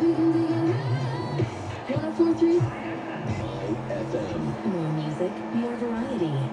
Digging, digging. 1043. FM. More music, more variety.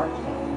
Do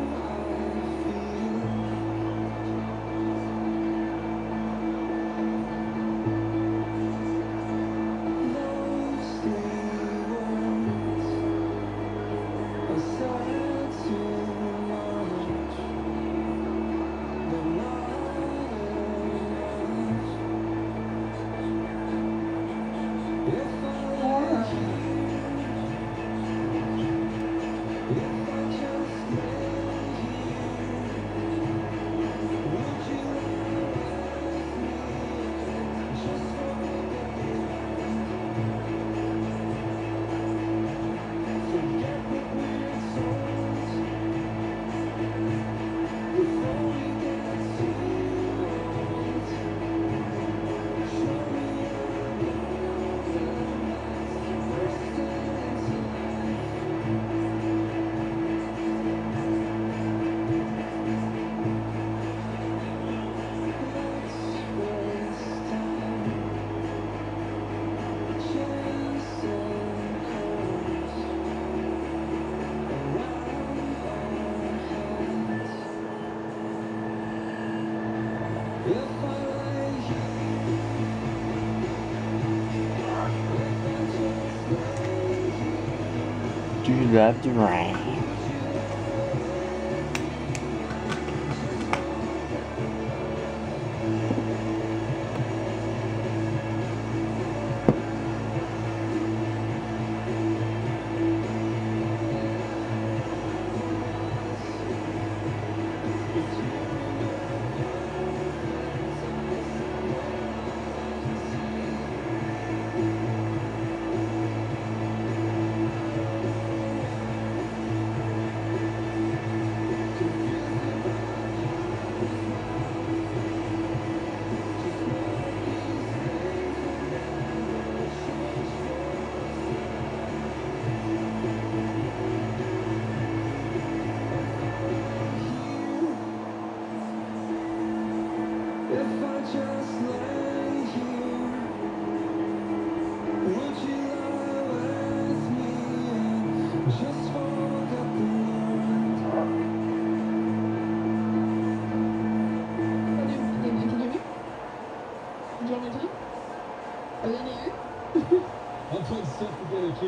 you love the rain?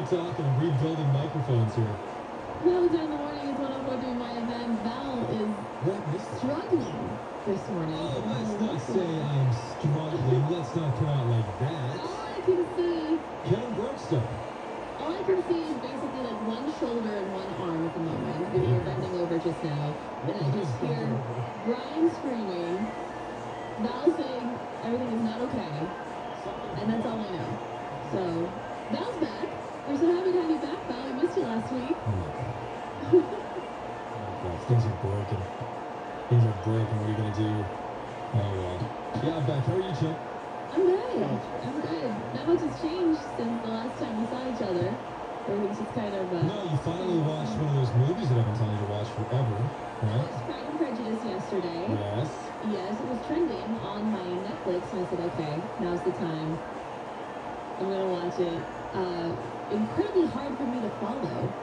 Talking, I'm rebuilding microphones here. Val in the morning is 104 my event. Val is What? Struggling this morning. Oh, let's not say I'm struggling. Let's not throw out like that. All I can see, Kevin Brookstone. all I can see is basically like one shoulder and one arm at the moment. You were bending over just now, and I just hear Brian screaming, Val saying everything is not okay, and that's all been telling you forever, I right? watched Pride and Prejudice yesterday. Yes. Yes, it was trending on my Netflix, and I said, okay, now's the time. I'm gonna watch it. Uh, incredibly hard for me to follow.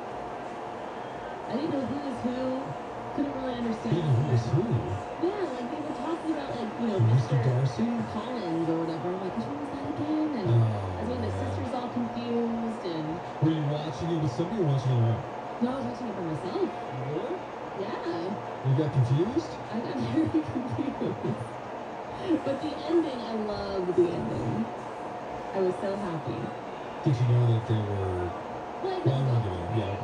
I didn't know who was who. Couldn't really understand. Know who was who? Yeah, like they were talking about like you know Mr. Darcy? Collins or whatever. I'm like, which one was that again? And Oh, I mean, the man. sisters all confused, and Were you watching it with somebody watching it? No, I was watching it for myself. Really? Yeah, You got confused? I got very confused. But the ending, I loved the ending. I was so happy. Did you know that they were... Well, not gonna... Yeah.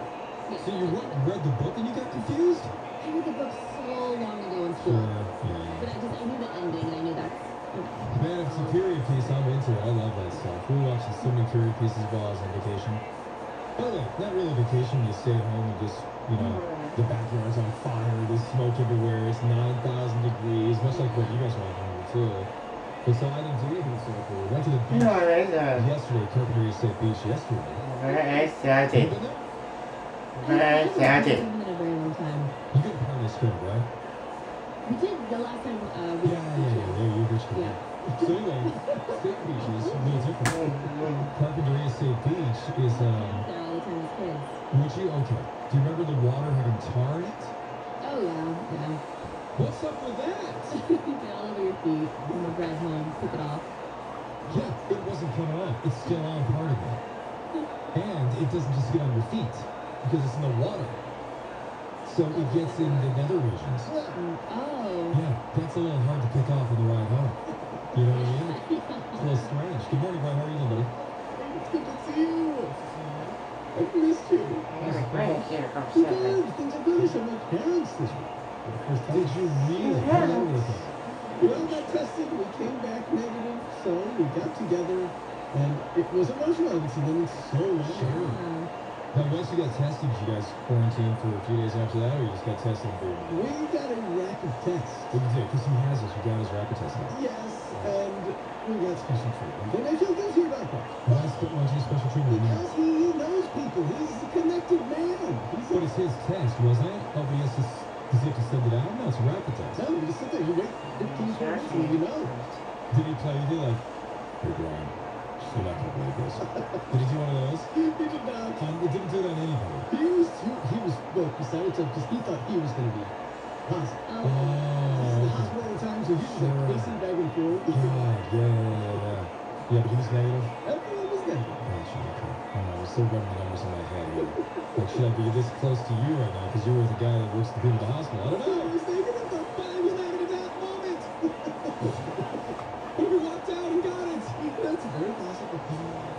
yeah, So you re- read the book and you got confused? I read the book so long ago in school. Sure. school. But I just, I knew the ending, and I knew know. Man, it's a period piece, I'm into it. I love that stuff. We're watching so many period pieces while I was on vacation. By the not really a vacation. You stay at home and just, you know, the backyard's on fire. There's smoke everywhere. It's 9,000 degrees, much like what you guys were having here, too. But so I didn't do anything so cool. Went to the beach No, there's a yesterday, Carpinteria State Beach yesterday. very You excited. been there? Very I haven't excited. been a very long time. You get part of this code, right? We did the last time uh, we Yeah, yeah, yeah. yeah you're rich kid. Yeah. So anyway, State Beach is a different. Carpinteria State Beach is, um, there all the time as kids. would you, okay. Do you remember the water having tar in it? Oh yeah, yeah. What's up with that? get all over your feet when you drive home, pick it off. Yeah, it wasn't coming off. It's still on part of it. And it doesn't just get on your feet because it's in the water. So it gets in the nether regions. Oh. Yeah, that's a little hard to pick off on the ride home. You know what I mean? It's a little strange. Good morning, Brian. How are you doing, buddy? It's good to see you. I've missed you. You're great. Here, You did. Things are good. I saw my parents this week. For the first time. Did you really? Yeah. How long was it? We all got tested. We came back negative. So we got together. And it was emotional. I haven't seen them in so long. Sure. Now, once you got tested, did you guys quarantine for a few days after that, or you just got tested for We got a rapid test. What did you do? Because he has us. We got his rapid test now. Yes. And we got special treatment. And I feel guilty about that. Why is why is he special treatment now? Because he knows people. He's a connected man. He's But it's his test, wasn't it? Oh, but he has to, does he have to send it out? No, it's a rapid test. No, you just sit there. You wait 15 minutes and you know. Did he play with you like, hey, Brian, you're not going to believe this. Did he do one of those? He did not. Um, it didn't do that on anybody. He was too, he was well beside himself because he thought he was going to be positive. Oh. He's in the Oh, hospital all the time, so he was Sure. like pacing back and forth. God, yeah, yeah, yeah, yeah. Yeah, but he was negative. Everyone I don't know, I was still running the numbers in my head. Like, should I be this close to you right now? Because you were the guy that works the people at the hospital. I don't know. I was negative, but but I was negative at that moment. But we walked out and got it. That's a very possible.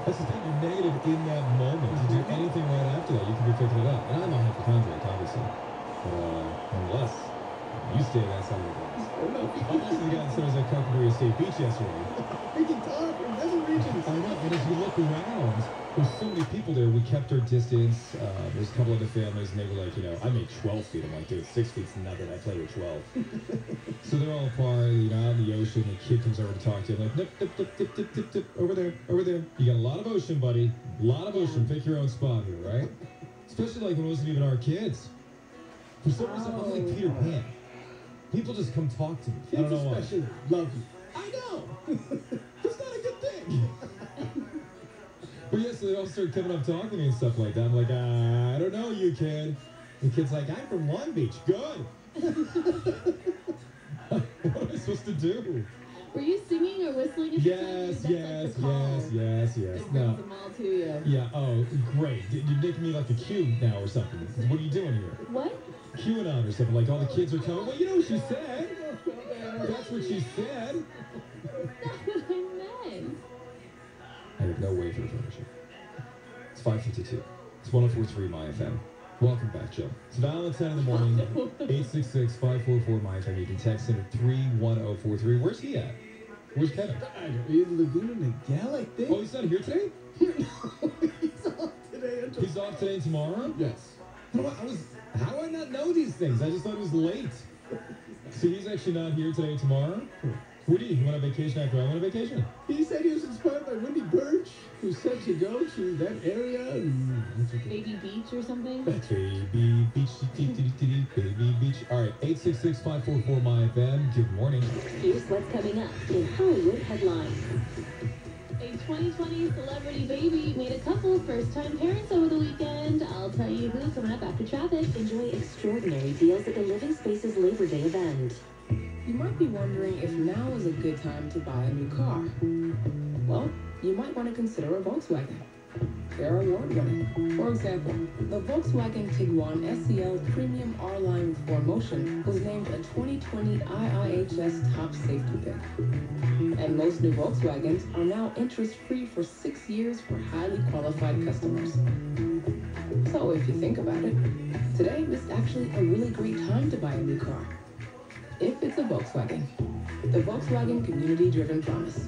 That's the thing, you're negative in that moment. To do anything right after that, you could be picking it up. And I'm a hypochondriac, obviously. But, uh, unless you stay that side of the glass. I don't know. I'm also the guy that said I was at Carpinteria State Beach yesterday. We can talk in other regions. I know, and as you look around, there's so many people there. We kept our distance. Uh, there's a couple other families, and they were like, you know, I made 12 feet. I'm like, dude, six feet's nothing. I play with 12. so they're all apart, you know, out in the ocean. The kid comes over to talk to him, like, nip, nip, nip, nip, nip, nip, nip, over there, over there. You got a lot of ocean, buddy. A lot of ocean. Pick your own spot here, right? Especially like when it wasn't even our kids. For some reason, I'm like Peter Pan. People just come talk to me. I don't know why. especially love you. I know. But yeah, so they all start coming up talking to me and stuff like that. I'm like, I don't know you, kid. The kid's like, I'm from Long Beach. Good. what am I supposed to do? Were you singing or whistling? at the time? Yes, yes, like yes, yes, yes. It No. them all to you. Yeah, oh, great. You're making me like a Q now or something. What are you doing here? What? QAnon or something. Like all the kids are coming. Well, you know what she said. That's what she said. That's what I meant. I have no way for information. It's 552. It's 1043 My FM. Welcome back, Joe. It's Valentine in the morning. 866 544 My FM. You can text him at 31043. Where's he at? Where's Kevin? I don't know. Laguna Niguel, I think. Oh, he's not here today? no, he's off today. until- He's off today and tomorrow? Yes. How do I, I was, how do I not know these things? I just thought it was late. So he's actually not here today and tomorrow? Woody, you want a vacation after I went on vacation. He said he was inspired by Wendy Burch, who said to go to that area. Baby Beach or something? Baby beach, baby beach. All right, 866-544 my FM. Good morning. Here's what's coming up in Hollywood headlines. A 2020 celebrity baby made a couple first-time parents over the weekend. I'll tell you who coming up after traffic. Enjoy extraordinary deals at the Living Spaces Labor Day event. You might be wondering if now is a good time to buy a new car. Well, you might want to consider a Volkswagen. They're award winning. For example, the Volkswagen Tiguan SEL Premium R Line with 4Motion was named a 2020 IIHS Top Safety Pick. And most new Volkswagens are now interest free for six years for highly qualified customers. So if you think about it, today is actually a really great time to buy a new car a Volkswagen. The Volkswagen Community Driven Promise.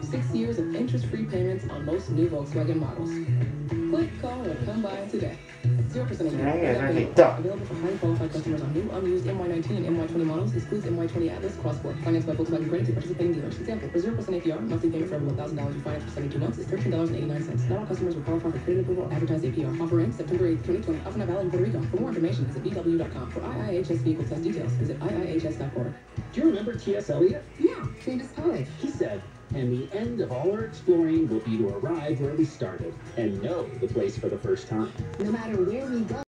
Six years of interest free payments on most new Volkswagen models. Click, call, or come by today. 0% APR. Yeah, yeah, okay, duh. Available for highly qualified customers on new, unused MY19 and MY20 models. Excludes MY20 Atlas Crossport. Financed by Volkswagen Credit to participating dealers. Example, for 0% APR, monthly payment for every $1,000 you finance for 72 months is $13.89. Not all customers will qualify for credit approval advertised APR. Offer ends September 8, 2020. Offer not valid in Puerto Rico. For more information, visit VW.com. For IIHS vehicle test details, visit IIHS.org. Do you remember T.S. Eliot? Yeah, famous poet. He said, and the end of all our exploring will be to arrive where we started and know the place for the first time. No matter where we go.